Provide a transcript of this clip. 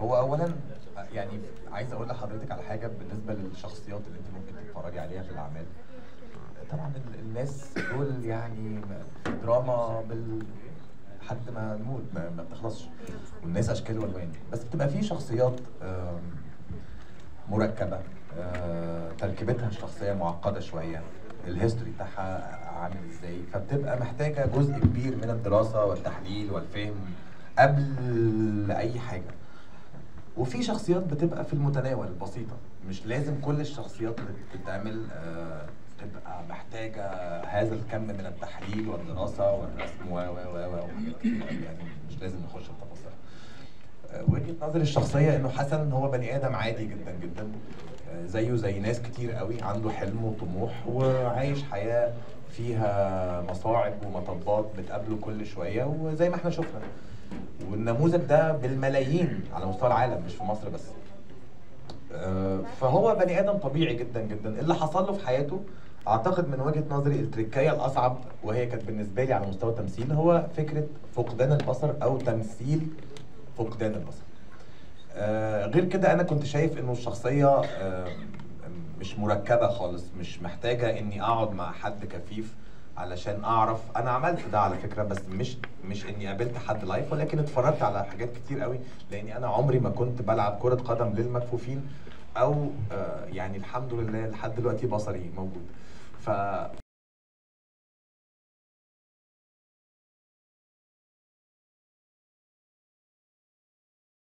اولا يعني عايز أقول لحضرتك على حاجة بالنسبة للشخصيات اللي أنت ممكن تتفرجي عليها في الأعمال. طبعا ال- الناس دول يعني دراما بال لحد ما نموت ما, ما بتخلصش. والناس أشكال وألوان. بس بتبقى في شخصيات مركبة آه، تركيبتها الشخصية معقدة شوية. الهيستوري بتاعها عامل إزاي. فبتبقى محتاجة جزء كبير من الدراسة والتحليل والفهم قبل أي حاجة. وفي شخصيات بتبقى في المتناول بسيطه مش لازم كل الشخصيات اللي بتتعمل آه، تبقى محتاجة هذا الكم من التحليل والدراسة والرسم و و و و يعني مش لازم نخش في تفاصيل. آه، وجهة نظري الشخصية إنه حسن هو بني آدم عادي جدا جدا. آه، زيه زي ناس كتير قوي عنده حلم وطموح وعايش حياة فيها مصاعب ومطبات بتقابله كل شوية وزي ما إحنا شفنا. والنموذج ده بالملايين على مستوى العالم مش في مصر بس. آه، فهو بني آدم طبيعي جدا جدا. اللي حصل له في حياته أعتقد من وجهة نظري التركايه الأصعب وهي كانت بالنسبة لي على مستوى التمثيل هو فكرة فقدان البصر أو تمثيل فقدان البصر. آه، غير كده أنا كنت شايف إنه الشخصية آه، مش مركبة خالص مش محتاجة إني أقعد مع حد كفيف. علشان أعرف أنا عملت ده على فكرة بس مش مش إني قابلت حد لايف ولكن اتفرجت على حاجات كتير قوي لأني أنا عمري ما كنت بلعب كرة قدم للمكفوفين أو آه، يعني الحمد لله لحد دلوقتي بصري موجود. ف